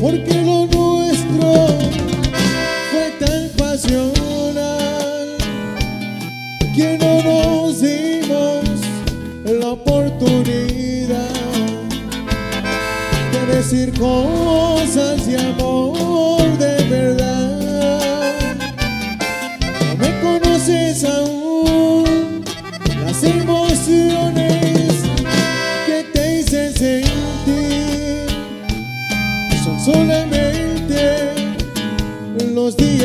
porque lo nuestro fue tan pasional que no nos dimos la oportunidad de decir cosas de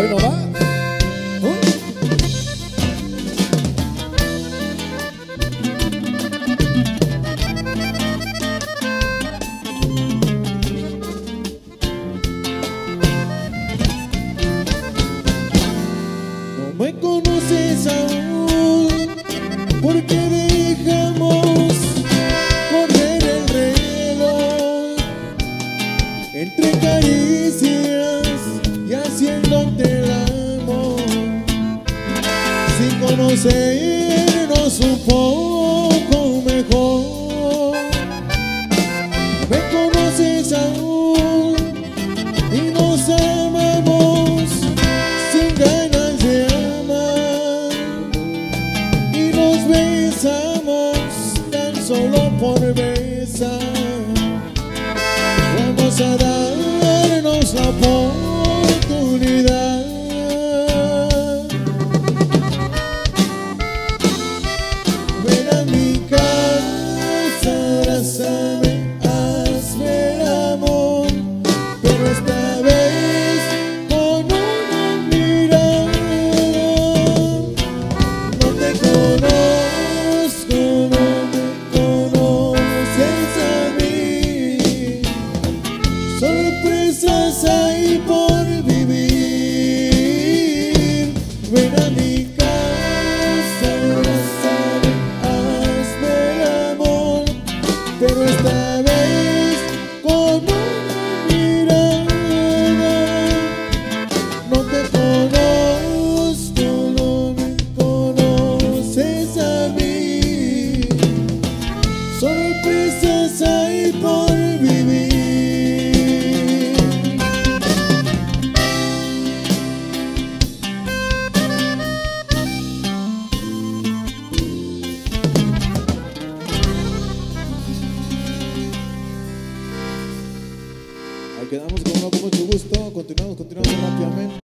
No. No me conoces aún porque dejamos correr el reloj entre caricias sin conocernos un poco mejor. Me conoces aún y nos amamos sin ganas de amar y nos besamos tan solo por besar. Vamos a darnos la oportunidad. quedamos con uno con mucho gusto. Continuamos, continuamos rápidamente.